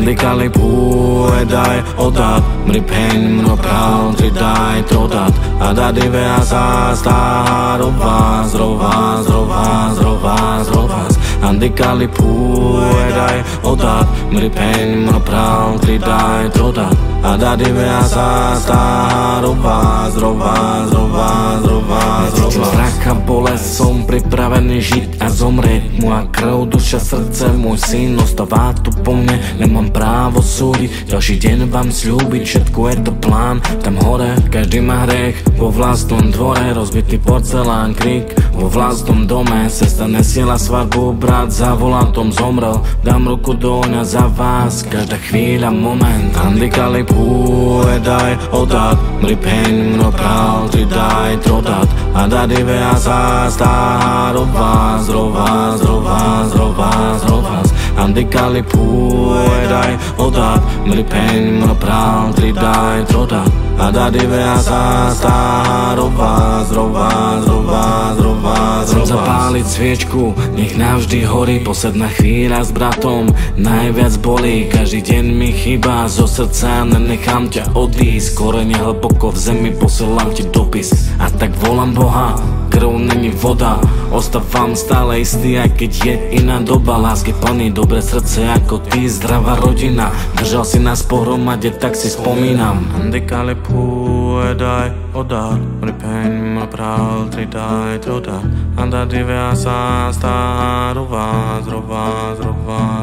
Handikali půjdaj odat Mri peň mno pral Ty daj trodat. A dady vea zastá Rová, zrová, zrová, zrová, zrová Handikali půjdaj odat Mri peň mno pral Ty daj trodat. A dady vea zastá pripravený žiť a zomrieť Moja krv, duša, srdce, môj syn ostáva tu po mne. Nemám právo súdiť, ďalší deň vám slúbiť Všetko je to plán, tam hore každý má hriech Vo vlastnom dvore rozbitý porcelán, krik. Vo vlastnom dome sestra nesiela svadbu Brat za volantom zomrel, dám ruku do ňa za vás Každá chvíľa, moment. Handikali půjdaj odat Mri peň mno pral, ty daj trodat A dady vea zastá Rová, zrová, zrová, zrová, zrová Handikali půjdaj odat Mri peň mno pral, ty daj trodat A dady vea zastá Rová, zrová, zrová, zrová, Chcem zapáliť sviečku, nech navždy horí Posledná chvíľa s bratom. Najviac bolí Každý deň mi chýba zo srdca Nenechám ťa odísť. Korene hlboko v zemi posielam ti dopis A tak volám Boha Krv není voda. Ostávam stále istý, aj keď je iná doba. Lásky plný, dobré srdce ako ty Zdravá rodina. Držal si nás pohromade, tak si spomínam. Handikali půjdaj odat Mri peň ma pral, ty daj trodat Anda divia sa starova Zrova, zrova,